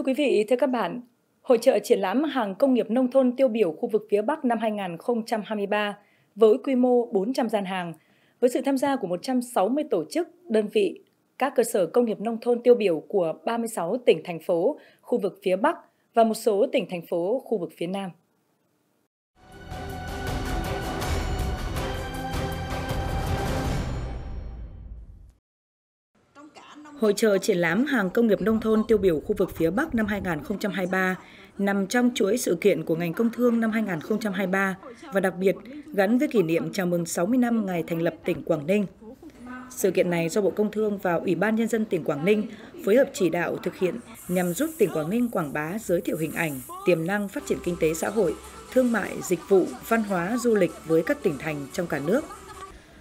Thưa quý vị, thưa các bạn, Hội trợ triển lãm hàng công nghiệp nông thôn tiêu biểu khu vực phía Bắc năm 2023 với quy mô 400 gian hàng, với sự tham gia của 160 tổ chức, đơn vị, các cơ sở công nghiệp nông thôn tiêu biểu của 36 tỉnh thành phố, khu vực phía Bắc và một số tỉnh thành phố khu vực phía Nam. Hội trợ triển lãm hàng công nghiệp nông thôn tiêu biểu khu vực phía Bắc năm 2023 nằm trong chuỗi sự kiện của ngành công thương năm 2023 và đặc biệt gắn với kỷ niệm chào mừng 60 năm ngày thành lập tỉnh Quảng Ninh. Sự kiện này do Bộ Công Thương và Ủy ban Nhân dân tỉnh Quảng Ninh phối hợp chỉ đạo thực hiện nhằm giúp tỉnh Quảng Ninh quảng bá giới thiệu hình ảnh, tiềm năng phát triển kinh tế xã hội, thương mại, dịch vụ, văn hóa, du lịch với các tỉnh thành trong cả nước.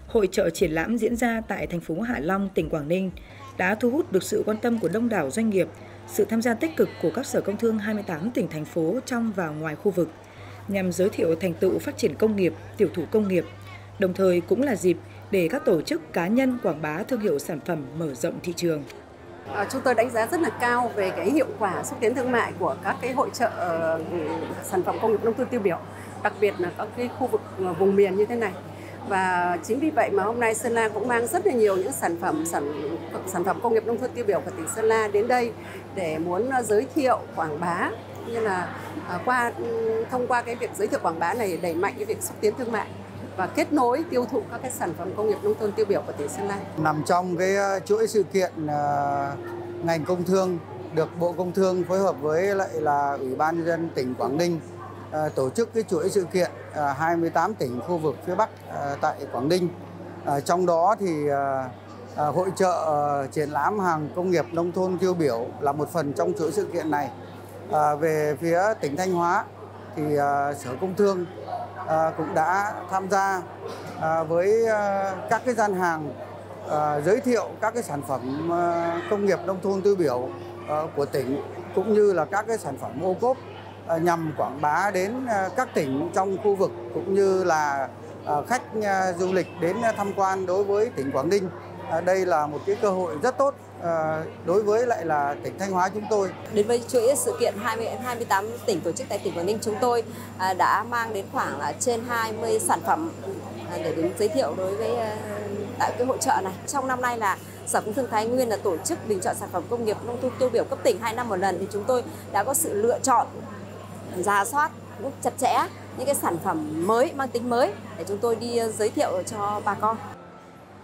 Hội trợ triển lãm diễn ra tại thành phố Hạ Long, tỉnh Quảng Ninh đã thu hút được sự quan tâm của đông đảo doanh nghiệp, sự tham gia tích cực của các sở công thương 28 tỉnh thành phố trong và ngoài khu vực nhằm giới thiệu thành tựu phát triển công nghiệp, tiểu thủ công nghiệp, đồng thời cũng là dịp để các tổ chức cá nhân quảng bá thương hiệu sản phẩm mở rộng thị trường. À, chúng tôi đánh giá rất là cao về cái hiệu quả xúc tiến thương mại của các cái hội trợ uh, ừ, sản phẩm công nghiệp nông thôn tiêu biểu, đặc biệt là các cái khu vực uh, vùng miền như thế này và chính vì vậy mà hôm nay Sơn La cũng mang rất là nhiều những sản phẩm, sản sản phẩm công nghiệp nông thôn tiêu biểu của tỉnh Sơn La đến đây để muốn à, giới thiệu, quảng bá như là à, qua thông qua cái việc giới thiệu quảng bá này đẩy mạnh cái việc xúc tiến thương mại và kết nối, tiêu thụ các cái sản phẩm công nghiệp nông thôn tiêu biểu của tỉnh Sơn La. Nằm trong cái à, chuỗi sự kiện ngành công thương được Bộ Công Thương phối hợp với lại là Ủy ban nhân dân tỉnh Quảng Ninh Ờ, tổ chức cái chuỗi sự kiện ờ, 28 tỉnh khu vực phía Bắc ờ, tại Quảng Ninh. Trong đó thì hội trợ triển lãm hàng công nghiệp nông thôn tiêu biểu là một phần trong chuỗi sự kiện này. Về phía tỉnh Thanh Hóa thì Sở Công Thương cũng đã tham gia với các cái gian hàng giới thiệu các cái sản phẩm công nghiệp nông thôn tiêu biểu của tỉnh, cũng như là các cái sản phẩm ô cốp Ờ, nhằm quảng bá đến ờ, các tỉnh trong khu vực cũng như là ờ, khách du lịch đến tham quan đối với tỉnh Quảng Ninh. Đây là một cái cơ hội rất tốt đối với lại là tỉnh Thanh Hóa chúng tôi. Đến với chuỗi sự kiện 20 28 tỉnh tổ chức tại tỉnh Quảng Ninh chúng tôi đã mang đến khoảng là trên 20 sản phẩm để đến giới thiệu đối với tại cái hội trợ này. Trong năm nay là Sở Công Thương Thái Nguyên là tổ chức bình chọn sản phẩm công nghiệp nông thôn tiêu biểu cấp tỉnh hai năm một lần thì chúng tôi đã có sự lựa chọn ra soát cũng chặt chẽ những cái sản phẩm mới mang tính mới để chúng tôi đi ờ, giới thiệu cho bà con.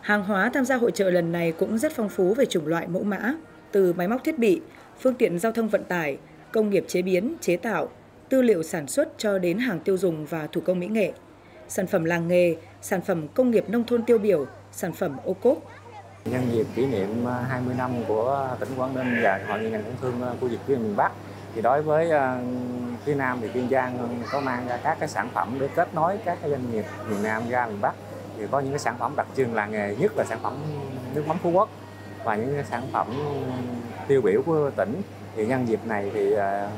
Hàng hóa tham gia hội trợ lần này cũng rất phong phú về chủng loại mẫu mã, từ máy móc thiết bị, phương tiện giao thông vận tải, công nghiệp chế biến, chế tạo, tư liệu sản xuất cho đến hàng tiêu dùng và thủ công mỹ nghệ, sản phẩm làng nghề, sản phẩm công nghiệp nông thôn tiêu biểu, sản phẩm ô cốp. Nhân dịp kỷ niệm 20 ờ, năm của tỉnh Quảng Ninh và Hội nghị ngành công thương ờ, khu vực phía miền Bắc thì đối với ờ, phía Nam thì Kiên Giang có mang ra các cái sản phẩm để kết nối các cái doanh nghiệp miền Nam ra miền Bắc. Thì có những cái sản phẩm đặc trưng làng nghề nhất là sản phẩm nước mắm Phú Quốc và những cái sản phẩm tiêu biểu của tỉnh. Thì nhân dịp này thì ờ,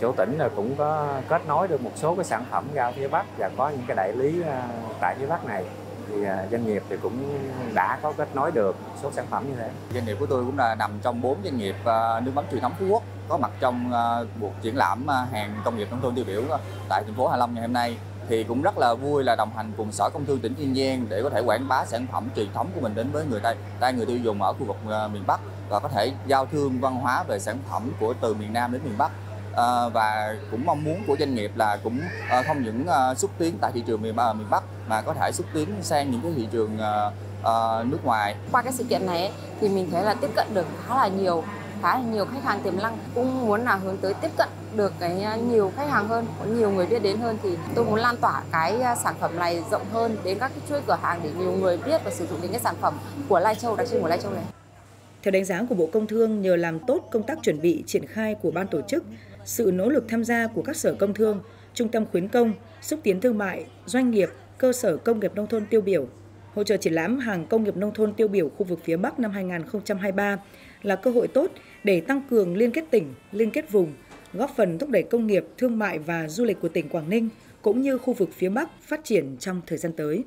chỗ tỉnh là cũng có kết nối được một số cái sản phẩm ra phía Bắc và có những cái đại lý ờ, tại phía Bắc này thì à, doanh nghiệp thì cũng đã có kết nối được số sản phẩm như thế. Doanh nghiệp của tôi cũng là nằm trong bốn doanh nghiệp à, nước mắm truyền thống Phú Quốc, có mặt trong à, cuộc triển lãm hàng công nghiệp nông thôn tiêu biểu tại thành phố Hạ Long ngày hôm nay thì cũng rất là vui là đồng hành cùng Sở Công Thương tỉnh Kiên Giang để có thể quảng bá sản phẩm truyền thống của mình đến với người tay tay người tiêu dùng ở khu vực miền Bắc và có thể giao thương văn hóa về sản phẩm của từ miền Nam đến miền Bắc à, và cũng mong muốn của doanh nghiệp là cũng à, không những à, xúc tiến tại thị trường miền à, miền Bắc mà có thể xúc tiến sang những cái thị trường à, à, nước ngoài. Qua cái sự kiện này thì mình thấy là tiếp cận được khá là nhiều khá là nhiều khách hàng tiềm năng cũng muốn là hướng tới tiếp cận được cái nhiều khách hàng hơn có nhiều người biết đến hơn thì tôi muốn lan tỏa cái sản phẩm này rộng hơn đến các cái chuỗi cửa hàng để nhiều người biết và sử dụng những cái sản phẩm của Lai Châu đặc trưng của Lai Châu này. Theo đánh giá của Bộ Công Thương, nhờ làm tốt công tác chuẩn bị triển khai của ban tổ chức, sự nỗ lực tham gia của các sở công thương, trung tâm khuyến công, xúc tiến thương mại, doanh nghiệp, cơ sở công nghiệp nông thôn tiêu biểu, Hội trợ triển lãm hàng công nghiệp nông thôn tiêu biểu khu vực phía Bắc năm 2023 là cơ hội tốt để tăng cường liên kết tỉnh, liên kết vùng, góp phần thúc đẩy công nghiệp, thương mại và du lịch của tỉnh Quảng Ninh cũng như khu vực phía Bắc phát triển trong thời gian tới.